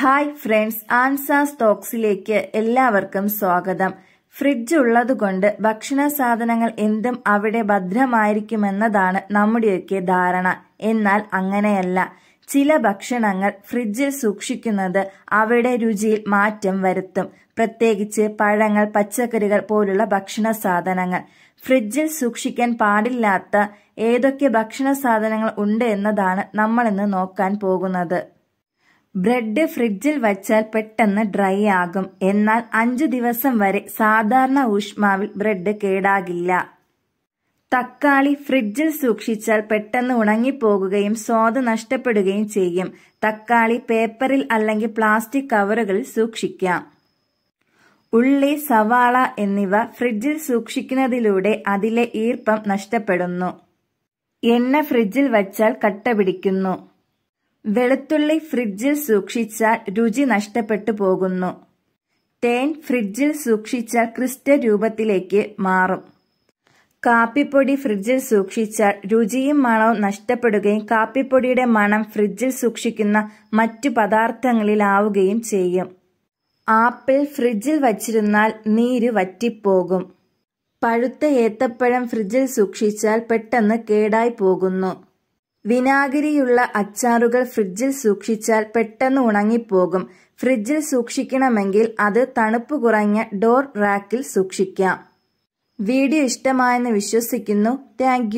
Hi friends ആൻസ സ്റ്റോക്സിലേക്ക് എല്ലാവർക്കും സ്വാഗതം. Fridge ഉള്ളതുകൊണ്ട് ഭക്ഷണ സാധനങ്ങൾ എന്തും അവിടെ ഭദ്രമായിരിക്കുമെന്നതാണ് നമ്മുടെയൊക്കെ ധാരണ. എന്നാൽ അങ്ങനെയല്ല. ചില ഭക്ഷണങ്ങൾ ഫ്രിഡ്ജിൽ സൂക്ഷിക്കുന്നത് അവയുടെ രുചിയിൽ മാറ്റം വരുത്തും. പ്രത്യേകിച്ച് പഴങ്ങൾ പച്ചക്കറികൾ പോലുള്ള ഭക്ഷണ സാധനങ്ങൾ. ഫ്രിഡ്ജിൽ സൂക്ഷിക്കാൻ പാടില്ലാത്ത ഏതൊക്കെ ഭക്ഷണ സാധനങ്ങൾ ഉണ്ട് എന്നതാണ് നമ്മളിന്ന് നോക്കാൻ പോകുന്നത്. ബ്രെഡ് ഫ്രിഡ്ജിൽ വച്ചാൽ പെട്ടെന്ന് ഡ്രൈ ആകും. എന്നാൽ അഞ്ചു ദിവസം വരെ സാധാരണ ഊഷ്മാവിൽ ബ്രെഡ് കേടാകില്ല. തക്കാളി ഫ്രിഡ്ജിൽ സൂക്ഷിച്ചാൽ പെട്ടെന്ന് ഉണങ്ങിപ്പോകുകയും സ്വാദ് നഷ്ടപ്പെടുകയും ചെയ്യും. തക്കാളി പേപ്പറിൽ അല്ലെങ്കിൽ പ്ലാസ്റ്റിക് കവറുകളിൽ സൂക്ഷിക്കാം. ഉള്ളി സവാള എന്നിവ ഫ്രിഡ്ജിൽ സൂക്ഷിക്കുന്നതിലൂടെ അതിലെ ഈർപ്പം നഷ്ടപ്പെടുന്നു. എണ്ണ ഫ്രിഡ്ജിൽ വച്ചാൽ കട്ട പിടിക്കുന്നു. വെളുത്തുള്ളി ഫ്രിഡ്ജിൽ സൂക്ഷിച്ചാൽ രുചി നഷ്ടപ്പെട്ടു പോകുന്നു. തേൻ ഫ്രിഡ്ജിൽ സൂക്ഷിച്ചാൽ ക്രിസ്റ്റ രൂപത്തിലേക്ക് മാറും. കാപ്പിപ്പൊടി ഫ്രിഡ്ജിൽ സൂക്ഷിച്ചാൽ രുചിയും മണവും നഷ്ടപ്പെടുകയും കാപ്പിപ്പൊടിയുടെ മണം ഫ്രിഡ്ജിൽ സൂക്ഷിക്കുന്ന മറ്റു പദാർത്ഥങ്ങളിലാവുകയും ചെയ്യും. ആപ്പിൾ ഫ്രിഡ്ജിൽ വച്ചിരുന്നാൽ നീര് വറ്റിപ്പോകും. പഴുത്ത ഏത്തപ്പഴം ഫ്രിഡ്ജിൽ സൂക്ഷിച്ചാൽ പെട്ടെന്ന് കേടായി പോകുന്നു. വിനാഗിരിയുള്ള അച്ചാറുകൾ ഫ്രിഡ്ജിൽ സൂക്ഷിച്ചാൽ പെട്ടെന്ന് ഉണങ്ങിപ്പോകും. ഫ്രിഡ്ജിൽ സൂക്ഷിക്കണമെങ്കിൽ അത് തണുപ്പ് കുറഞ്ഞ ഡോർ റാക്കിൽ സൂക്ഷിക്കാം. വീഡിയോ ഇഷ്ടമായെന്ന് വിശ്വസിക്കുന്നു. താങ്ക്